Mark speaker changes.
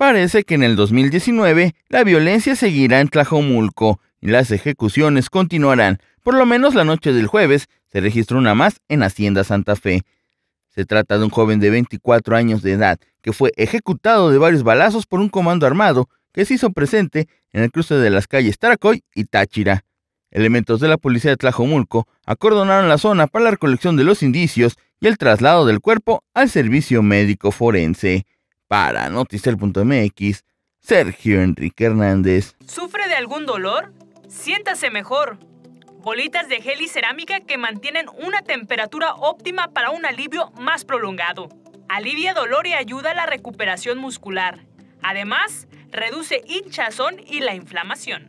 Speaker 1: Parece que en el 2019 la violencia seguirá en Tlajomulco y las ejecuciones continuarán. Por lo menos la noche del jueves se registró una más en Hacienda Santa Fe. Se trata de un joven de 24 años de edad que fue ejecutado de varios balazos por un comando armado que se hizo presente en el cruce de las calles Taracoy y Táchira. Elementos de la policía de Tlajomulco acordonaron la zona para la recolección de los indicios y el traslado del cuerpo al servicio médico forense. Para Noticel.mx, Sergio Enrique Hernández.
Speaker 2: ¿Sufre de algún dolor? Siéntase mejor. Bolitas de gel y cerámica que mantienen una temperatura óptima para un alivio más prolongado. Alivia dolor y ayuda a la recuperación muscular. Además, reduce hinchazón y la inflamación.